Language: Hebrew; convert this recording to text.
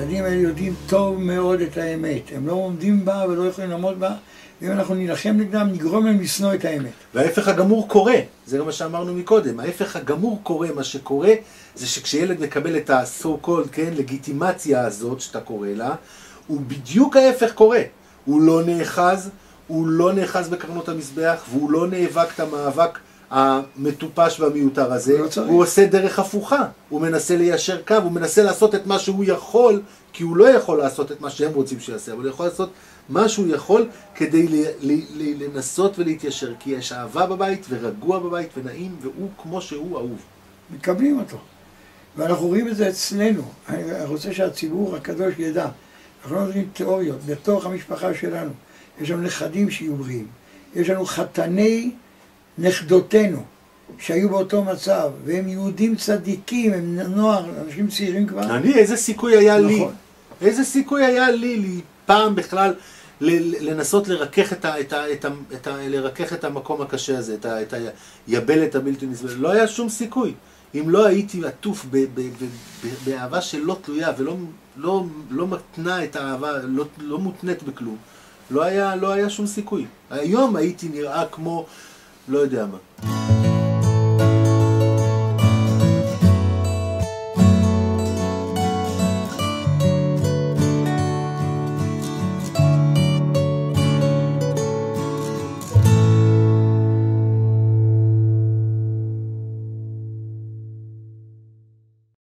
האלה יודעים טוב מאוד את האמת. הם לא עומדים בה ולא יכולים לעמוד בה, ואם אנחנו נילחם נגדם, נגרום להם לשנוא את האמת. וההפך הגמור קורה, זה גם מה שאמרנו מקודם, ההפך הגמור קורה, מה שקורה זה שכשילד מקבל את ה-so called, כן, לגיטימציה הזאת שאתה קורא לה, הוא בדיוק ההפך קורה. הוא לא נאחז, הוא לא נאחז בקרנות המזבח, והוא לא נאבק את המאבק המטופש והמיותר הזה, לא צריך. הוא עושה דרך הפוכה, הוא מנסה ליישר קו, הוא מנסה לעשות את מה שהוא יכול, כי הוא לא יכול לעשות את מה שהם רוצים שיעשה, אבל הוא יכול לעשות מה שהוא יכול כדי ל- ל- ל- לנסות ולהתיישר, כי יש אהבה בבית ורגוע בבית ונעים, והוא כמו שהוא אהוב. מקבלים אותו. ואנחנו רואים את זה אצלנו. אני רוצה שהציבור הקדוש ידע. אנחנו לא נותנים תיאוריות. בתוך המשפחה שלנו יש לנו נכדים שיהיו בריאים. יש לנו חתני נכדותינו שהיו באותו מצב, והם יהודים צדיקים, הם נוער, אנשים צעירים כבר. אני, איזה סיכוי היה לי, נכון. איזה סיכוי היה לי, לי פעם בכלל ל- לנסות לרכך את, ה, את, ה, את, ה, את, ה, לרכך את המקום הקשה הזה, את, ה, את היבלת הבלתי נסבלת. לא היה שום סיכוי. אם לא הייתי עטוף ב, ב, ב, ב, באהבה שלא תלויה ולא לא, לא מתנה את האהבה, לא, לא מותנית בכלום, לא היה, לא היה שום סיכוי. היום הייתי נראה כמו, לא יודע מה.